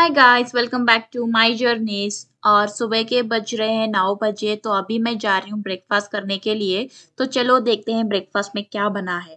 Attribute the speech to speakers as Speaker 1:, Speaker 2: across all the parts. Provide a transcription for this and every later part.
Speaker 1: Hi guys welcome back to my journeys और सुबह के बज रहे हैं, नौ बजे तो अभी मैं जा रही हूँ ब्रेकफास्ट करने के लिए। तो चलो देखते हैं ब्रेकफास्ट में क्या बना है।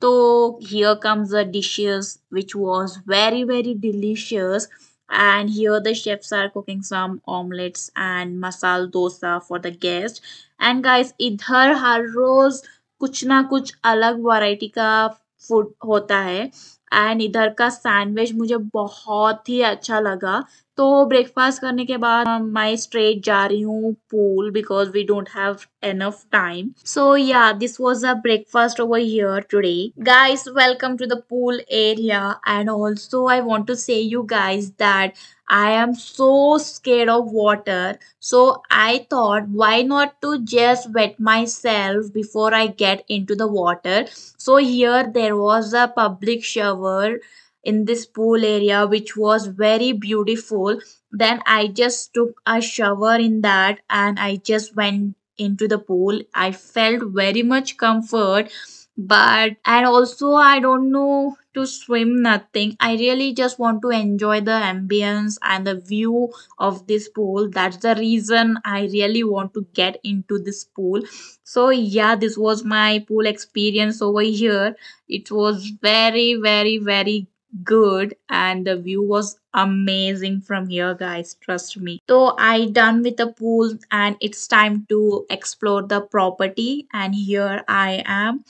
Speaker 1: तो here comes the dishes which was very very delicious and here the chefs are cooking some omelets and masala dosa for the guest. And guys, इधर हर रोज कुछ ना कुछ अलग वैरायटी का फ़ूड होता है। एंड इधर का सैंडविच मुझे बहुत ही अच्छा लगा। तो ब्रेकफास्ट करने के बाद um, मैं स्ट्रेट जा रही हूँ pool because we don't have enough time so yeah this was a breakfast over here today guys welcome to the pool area and also I want to say you guys that I am so scared of water. So I thought why not to just wet myself before I get into the water. So here there was a public shower in this pool area which was very beautiful. Then I just took a shower in that and I just went into the pool. I felt very much comfort but and also I don't know to swim nothing. I really just want to enjoy the ambience and the view of this pool. That's the reason I really want to get into this pool. So yeah, this was my pool experience over here. It was very very very good and the view was amazing from here guys trust me so i done with the pool and it's time to explore the property and here i am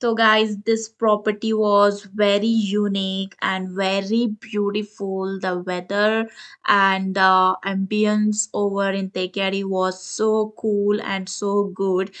Speaker 1: so guys this property was very unique and very beautiful. The weather and the ambience over in Thekkady was so cool and so good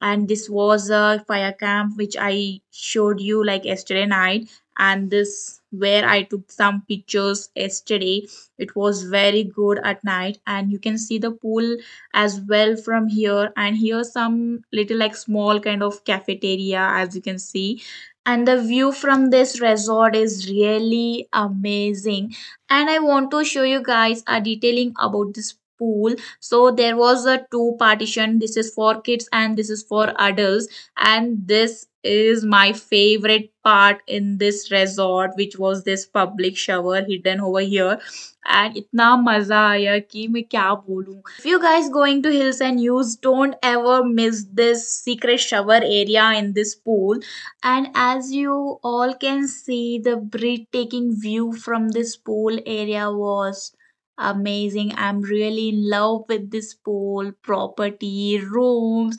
Speaker 1: and this was a fire camp which i showed you like yesterday night. And this where I took some pictures yesterday. It was very good at night. And you can see the pool as well from here. And here some little like small kind of cafeteria as you can see. And the view from this resort is really amazing. And I want to show you guys a detailing about this pool. So there was a two partition. This is for kids and this is for adults. And this is my favorite part in this resort which was this public shower hidden over here. And itna maza aaya ki main kya bolu if you guys going to hills and hues don't ever miss this secret shower area in this pool. And as you all can see the breathtaking view from this pool area was amazing. I'm really in love with this pool property rooms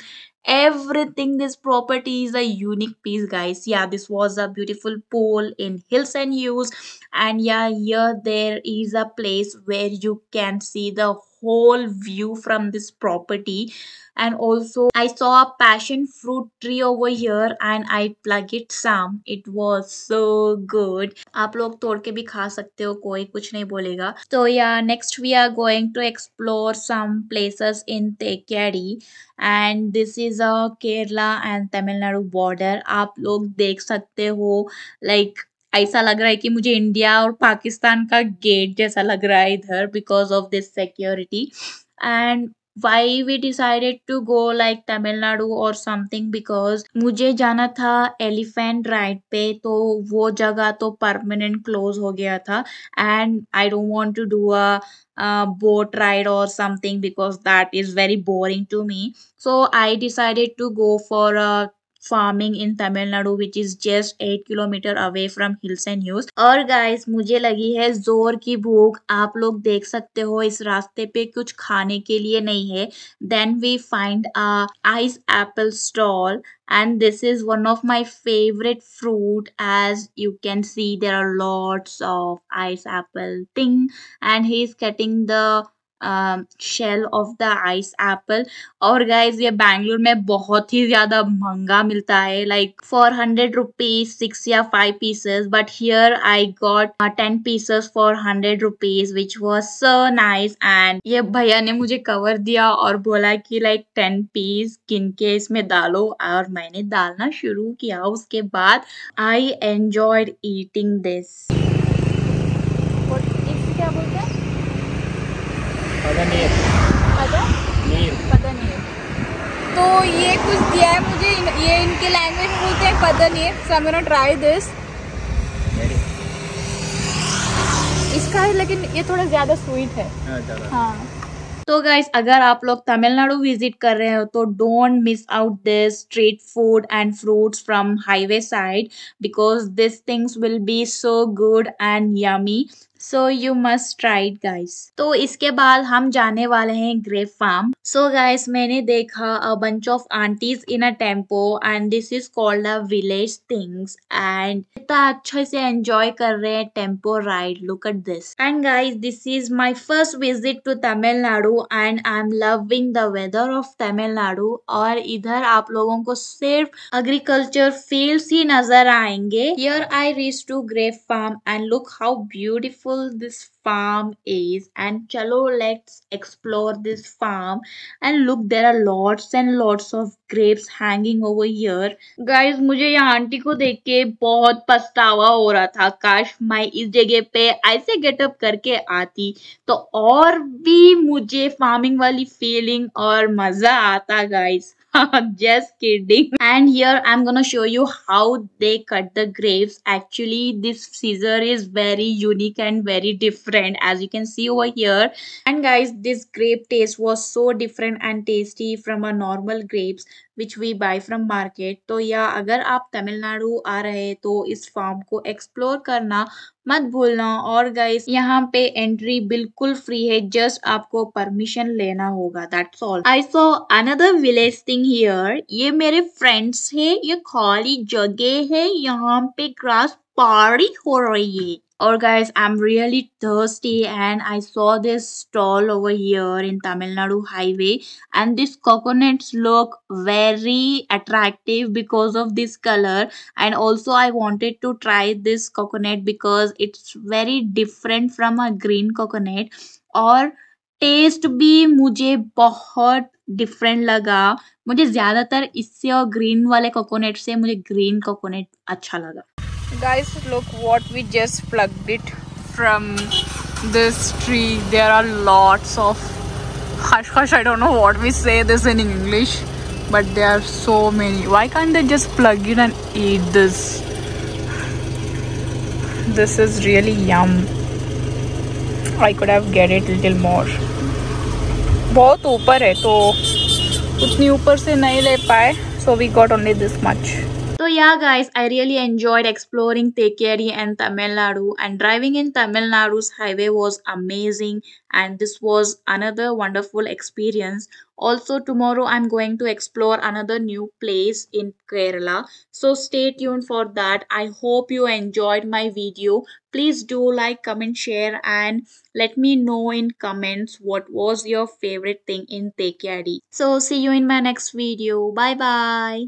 Speaker 1: everything. This property is a unique piece guys. Yeah this was a beautiful pool in hills and Hues and yeah here there is a place where you can see the whole view from this property. And also I saw a passion fruit tree over here and I plug it some. It was so good. आप लोग तोड़ के भी खा सकते हो कोई कुछ नहीं बोलेगा। So yeah next we are going to explore some places in Thekkady and this is a Kerala and Tamil Nadu border. आप लोग देख सकते हो like ऐसा लग रहा है कि मुझे इंडिया और पाकिस्तान का गेट जैसा लग रहा है इधर because of this security and we decided to go like Tamil Nadu or something because मुझे जाना था एलिफेंट राइड पे तो वो जगह तो परमानेंट क्लोज हो गया था and I don't want to do a boat ride or something because that is very boring to me so i decided to go for a farming in Tamil Nadu which is just eight kilometre away from hills and news और guys मुझे लगी है ज़ोर की भूख। आप लोग देख सकते हो, इस रास्ते पे कुछ खाने के लिए नहीं है। Then we find ice apple stall and this is one of my favorite fruit. As you can see, there are lots of ice apple thing and he's cutting the shell of the ice apple और guys ये बैंगलोर में बहुत ही ज़्यादा महँगा मिलता है like four hundred rupees six या five pieces but here I got ten pieces for hundred rupees which was so nice and ये भैया ने मुझे कवर दिया और बोला कि लाइक टेन पीस किन के इसमें डालो। और मैंने डालना शुरू किया। उसके बाद आई एंजॉयड ईटिंग दिस क्या बोलते हैं
Speaker 2: पदनीर नीर
Speaker 1: पदनीर तो ये कुछ दिया है मुझे इन, ये इनके लैंग्वेज में बोलते हैं padaneer so I try this
Speaker 2: इसका है लेकिन ये थोड़ा ज़्यादा स्वीट है। हाँ
Speaker 1: तो गाइज़ अगर आप लोग तमिलनाडु विज़िट कर रहे हो तो don't miss out this street food and fruits from highway side because this things will be so good and yummy so you must try guys तो इसके बाद हम जाने वाले हैं ग्रेप फार्म सो गाइस मैंने देखा a bunch of aunties in a tempo and this is called a village things and इतना अच्छे से एंजॉय कर रहे हैं tempo ride look at this and guys this is my first visit to Tamil Nadu and I am loving the weather of Tamil Nadu और इधर आप लोगों को सिर्फ़ एग्रीकल्चर फील्ड्स ही नज़र आएँगे. Here I reach to grape farm and look how beautiful beautiful this farm is and chalo let's explore this farm and look there are lots and lots of grapes hanging over here guys मुझे यहाँ aunty को देख के बहुत पछतावा हो रहा था काश मैं इस जगह पे ऐसे गेटअप करके आती तो और भी मुझे फार्मिंग वाली फीलिंग और मजा आता guys just kidding and here i'm gonna show you how they cut the grapes actually this scissor is very unique and very different As you can see over here. And guys, this grape taste was so different and tasty from a normal grapes, which we buy from market. तो या अगर आप तमिलनाडु आ रहे तो इस farm को explore करना मत भूलना। और गाइस यहाँ पे एंट्री बिल्कुल फ्री है जस्ट आपको परमिशन लेना होगा that's all I saw another village thing here ये मेरे फ्रेंड्स है, ये खाली जगह है, यहाँ पे ग्रास पार्टी हो रही है। और guys I am really thirsty and I saw this stall over here in Tamil Nadu highway and this coconuts look very attractive because of this colour and also I wanted to try this coconut because it's very different from a green coconut और taste भी मुझे बहुत different लगा। मुझे ज़्यादातर इससे और green वाले कोकोनट से मुझे ग्रीन कोकोनट अच्छा लगा।
Speaker 2: guys look what we just plugged it from this tree there are lots of hush hush i don't know what we say this in english but there are so many why can't they just plug it and eat this this is really yum i could have get it little more बहुत ऊपर है तो उतनी ऊपर से नहीं ले पाए so we got only this much
Speaker 1: so yeah guys, I really enjoyed exploring Thekkady and Tamil Nadu and driving in Tamil Nadu's highway was amazing and this was another wonderful experience. Also tomorrow I'm going to explore another new place in Kerala. So stay tuned for that. I hope you enjoyed my video. Please do like, comment, share and let me know in comments what was your favorite thing in Thekkady. So see you in my next video. Bye bye.